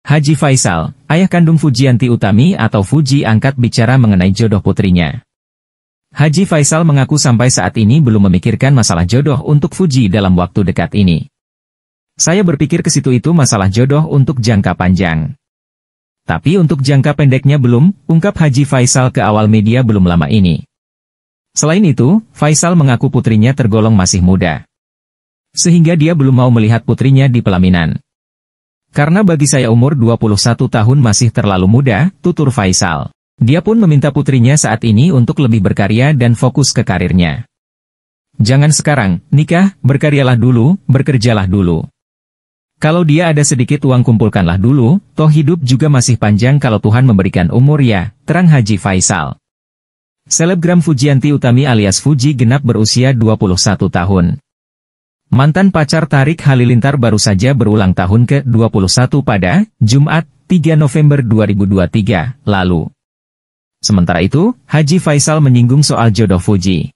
Haji Faisal, ayah kandung Fujianti Utami atau Fuji angkat bicara mengenai jodoh putrinya. Haji Faisal mengaku sampai saat ini belum memikirkan masalah jodoh untuk Fuji dalam waktu dekat ini. Saya berpikir ke situ itu masalah jodoh untuk jangka panjang. Tapi untuk jangka pendeknya belum, ungkap Haji Faisal ke awal media belum lama ini. Selain itu, Faisal mengaku putrinya tergolong masih muda. Sehingga dia belum mau melihat putrinya di pelaminan. Karena bagi saya umur 21 tahun masih terlalu muda, tutur Faisal. Dia pun meminta putrinya saat ini untuk lebih berkarya dan fokus ke karirnya. Jangan sekarang, nikah, berkaryalah dulu, bekerjalah dulu. Kalau dia ada sedikit uang kumpulkanlah dulu, toh hidup juga masih panjang kalau Tuhan memberikan umur ya, terang Haji Faisal. Selebgram Fujianti Utami alias Fuji genap berusia 21 tahun. Mantan pacar Tarik Halilintar baru saja berulang tahun ke-21 pada Jumat 3 November 2023 lalu. Sementara itu, Haji Faisal menyinggung soal jodoh Fuji.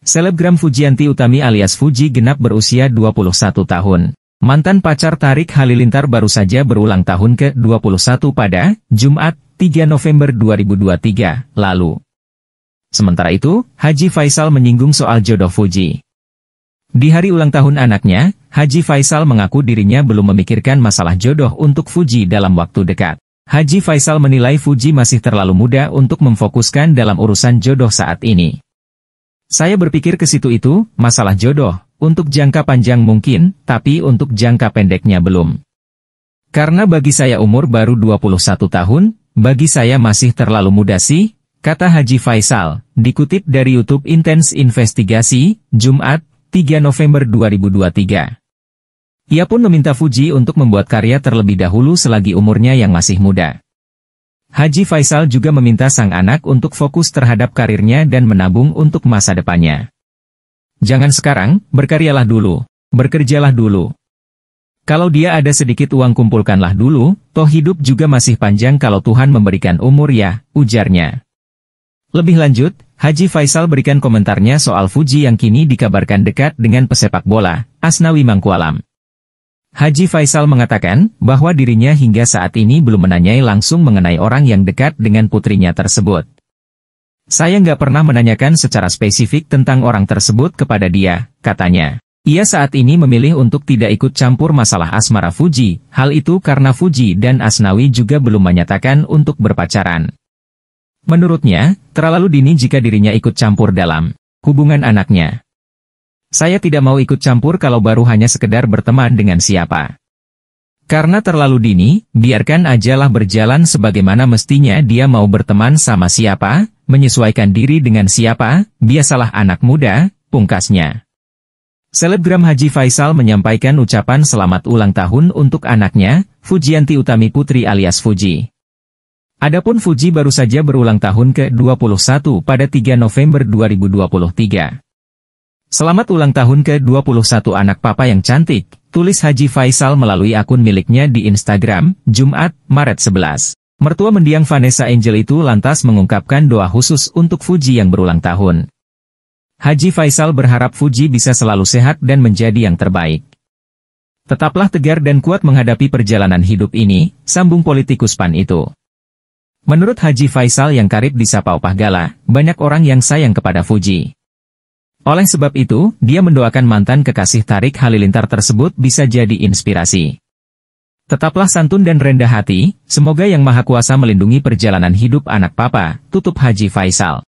Selebgram Fujianti Utami alias Fuji genap berusia 21 tahun. Mantan pacar Tarik Halilintar baru saja berulang tahun ke-21 pada Jumat 3 November 2023 lalu. Sementara itu, Haji Faisal menyinggung soal jodoh Fuji. Di hari ulang tahun anaknya, Haji Faisal mengaku dirinya belum memikirkan masalah jodoh untuk Fuji dalam waktu dekat. Haji Faisal menilai Fuji masih terlalu muda untuk memfokuskan dalam urusan jodoh saat ini. Saya berpikir ke situ itu, masalah jodoh, untuk jangka panjang mungkin, tapi untuk jangka pendeknya belum. Karena bagi saya umur baru 21 tahun, bagi saya masih terlalu muda sih, kata Haji Faisal, dikutip dari YouTube Intense Investigasi, Jumat, 3 November 2023. Ia pun meminta Fuji untuk membuat karya terlebih dahulu selagi umurnya yang masih muda. Haji Faisal juga meminta sang anak untuk fokus terhadap karirnya dan menabung untuk masa depannya. Jangan sekarang, berkaryalah dulu, bekerjalah dulu. Kalau dia ada sedikit uang kumpulkanlah dulu, toh hidup juga masih panjang kalau Tuhan memberikan umur ya, ujarnya. Lebih lanjut, Haji Faisal berikan komentarnya soal Fuji yang kini dikabarkan dekat dengan pesepak bola, Asnawi Mangkualam. Haji Faisal mengatakan bahwa dirinya hingga saat ini belum menanyai langsung mengenai orang yang dekat dengan putrinya tersebut. Saya nggak pernah menanyakan secara spesifik tentang orang tersebut kepada dia, katanya. Ia saat ini memilih untuk tidak ikut campur masalah asmara Fuji, hal itu karena Fuji dan Asnawi juga belum menyatakan untuk berpacaran. Menurutnya, terlalu dini jika dirinya ikut campur dalam hubungan anaknya. Saya tidak mau ikut campur kalau baru hanya sekedar berteman dengan siapa. Karena terlalu dini, biarkan ajalah berjalan sebagaimana mestinya dia mau berteman sama siapa, menyesuaikan diri dengan siapa, biasalah anak muda, pungkasnya. Selebgram Haji Faisal menyampaikan ucapan selamat ulang tahun untuk anaknya, Fujianti Utami Putri alias Fuji. Adapun Fuji baru saja berulang tahun ke-21 pada 3 November 2023. Selamat ulang tahun ke-21 anak papa yang cantik, tulis Haji Faisal melalui akun miliknya di Instagram, Jumat, Maret 11. Mertua mendiang Vanessa Angel itu lantas mengungkapkan doa khusus untuk Fuji yang berulang tahun. Haji Faisal berharap Fuji bisa selalu sehat dan menjadi yang terbaik. Tetaplah tegar dan kuat menghadapi perjalanan hidup ini, sambung politikus PAN itu. Menurut Haji Faisal yang karib di Sapa Opah Gala, banyak orang yang sayang kepada Fuji. Oleh sebab itu, dia mendoakan mantan kekasih Tarik Halilintar tersebut bisa jadi inspirasi. Tetaplah santun dan rendah hati, semoga Yang Maha Kuasa melindungi perjalanan hidup anak papa, tutup Haji Faisal.